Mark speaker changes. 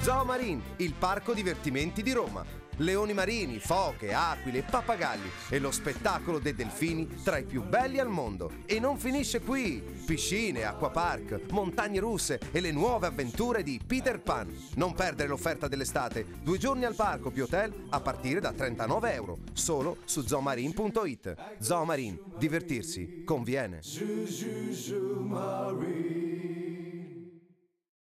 Speaker 1: Zoo Marine, il parco divertimenti di Roma. Leoni marini, foche, aquile, pappagalli e lo spettacolo dei delfini tra i più belli al mondo. E non finisce qui! Piscine, acquapark, montagne russe e le nuove avventure di Peter Pan. Non perdere l'offerta dell'estate. Due giorni al parco più hotel a partire da 39 euro. Solo su zoomarine.it. Zoomarine, divertirsi conviene.